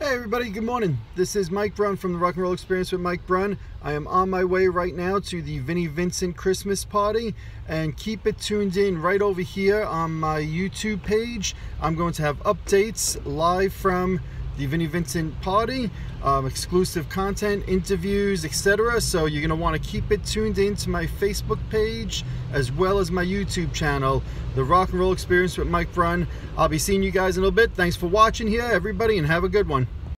Hey everybody, good morning. This is Mike Brunn from the Rock and Roll Experience with Mike Brunn. I am on my way right now to the Vinnie Vincent Christmas party and keep it tuned in right over here on my YouTube page. I'm going to have updates live from the Vinnie Vincent party, um, exclusive content, interviews, etc. So you're going to want to keep it tuned in to my Facebook page as well as my YouTube channel, The Rock and Roll Experience with Mike Brunn. I'll be seeing you guys in a little bit. Thanks for watching here, everybody, and have a good one.